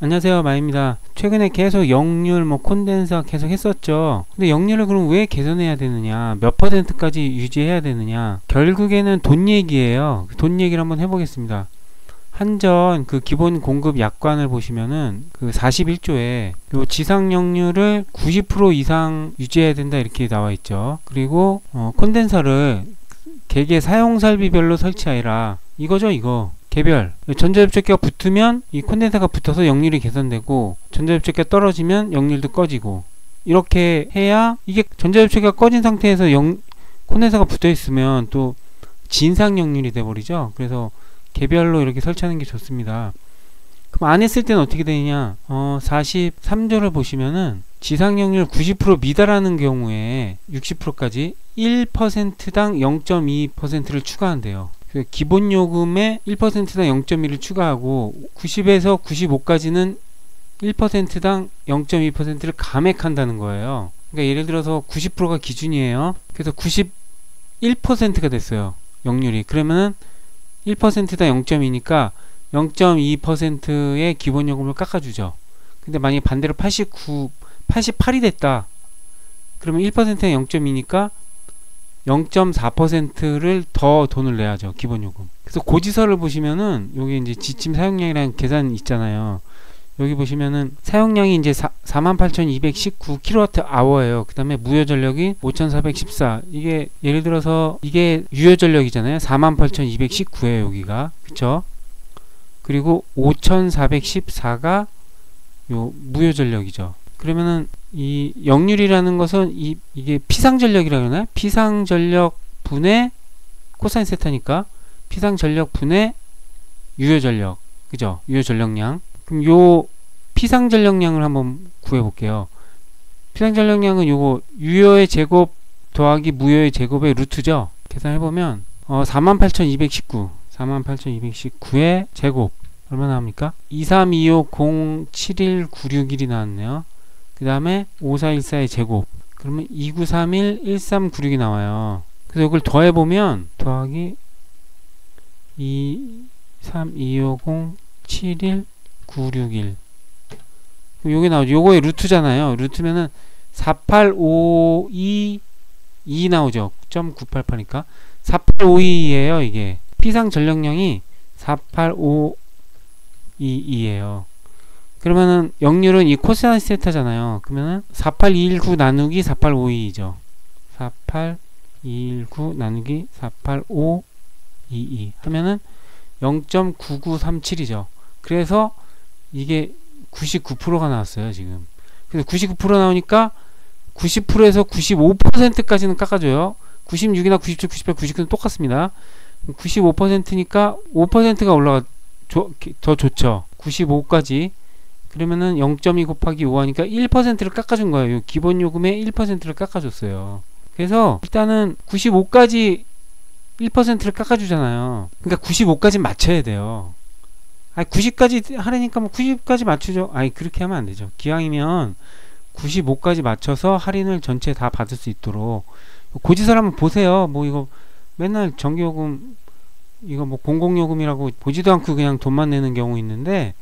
안녕하세요 마입니다 최근에 계속 영률 뭐 콘덴서 계속 했었죠 근데 영률을 그럼 왜 개선해야 되느냐 몇 퍼센트까지 유지해야 되느냐 결국에는 돈 얘기예요 돈 얘기를 한번 해보겠습니다 한전 그 기본 공급 약관을 보시면은 그 41조에 요 지상 역률을 90% 이상 유지해야 된다 이렇게 나와 있죠. 그리고 어 콘덴서를 개개 사용 설비별로 설치하여라. 이거죠, 이거. 개별. 전자접촉기가 붙으면 이 콘덴서가 붙어서 역률이 개선되고 전자접촉기가 떨어지면 역률도 꺼지고 이렇게 해야 이게 전자접촉기가 꺼진 상태에서 영, 콘덴서가 붙어 있으면 또 진상 역률이 돼 버리죠. 그래서 개별로 이렇게 설치하는 게 좋습니다. 그럼 안 했을 때는 어떻게 되느냐? 어, 43조를 보시면은 지상 역률 90% 미달하는 경우에 60%까지 1%당 0.2%를 추가한대요. 그 기본 요금에 1%당 0.1을 추가하고 90에서 95까지는 1%당 0.2%를 감액한다는 거예요. 그러니까 예를 들어서 90%가 기준이에요. 그래서 91%가 됐어요. 역률이. 그러면은 1%당 0.2니까 0.2%의 기본 요금을 깎아주죠. 근데 만약에 반대로 89, 88이 됐다. 그러면 1%는 0.2니까 0.4%를 더 돈을 내야죠. 기본 요금. 그래서 고지서를 보시면은 여기 이제 지침 사용량이라는 계산 있잖아요. 여기 보시면은 사용량이 이제 48,219kWh예요. 그 다음에 무효 전력이 5,414. 이게 예를 들어서 이게 유효 전력이잖아요. 48,219에요. 여기가. 그쵸? 그리고 5,414가 요 무효 전력이죠. 그러면은 이 역률이라는 것은 이 이게 피상 전력이라 그러나요? 피상 전력 분의 코사인 세타니까 피상 전력 분의 유효 전력. 그죠? 유효 전력량. 그럼 요 피상 전력량을 한번 구해 볼게요. 피상 전력량은 요거 유효의 제곱 더하기 무효의 제곱의 루트죠. 계산해 보면 어 48,219 48,219의 제곱 얼마 나옵니까? 232507196일이 나왔네요. 그 다음에 5414의 제곱 그러면 29311396이 나와요. 그래서 이걸 더해보면 더하기 2325071 961 요게 나오죠. 요거의 루트잖아요. 루트면은 48522 나오죠. 0.988이니까 4852예요, 이게. 피상 전력량이 48522예요. 그러면은 역률은 이 코사인 세타잖아요. 그러면은 48219 나누기 4852죠. 48219 나누기 48522 하면은 0.9937이죠. 그래서 이게 99%가 나왔어요, 지금. 그래서 99% 나오니까 90%에서 95%까지는 깎아줘요. 96이나 97, 98, 99는 똑같습니다. 95%니까 5%가 올라가 조, 더 좋죠. 95까지. 그러면은 0.2 곱하기 5 하니까 1%를 깎아준 거예요. 기본 요금의 1%를 깎아줬어요. 그래서 일단은 95까지 1%를 깎아주잖아요. 그러니까 95까지 맞춰야 돼요. 아니 90까지 하려니까 뭐 90까지 맞추죠. 아니 그렇게 하면 안 되죠. 기왕이면 95까지 맞춰서 할인을 전체 다 받을 수 있도록 고지서를 한번 보세요. 뭐 이거 맨날 전기요금 이거 뭐 공공요금이라고 보지도 않고 그냥 돈만 내는 경우 있는데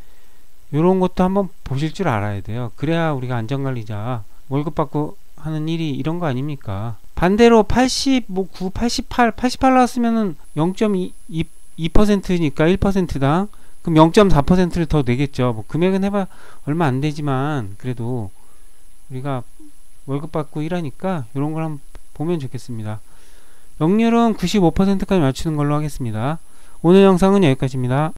이런 것도 한번 보실 줄 알아야 돼요. 그래야 우리가 안전관리자 월급 받고 하는 일이 이런 거 아닙니까? 반대로 80, 뭐 9, 88, 88 나왔으면은 0.2%니까 1%당 그럼 0.4%를 더 내겠죠. 뭐 금액은 해봐 얼마 안 되지만 그래도 우리가 월급 받고 일하니까 이런 걸 한번 보면 좋겠습니다. 역률은 95%까지 맞추는 걸로 하겠습니다. 오늘 영상은 여기까지입니다.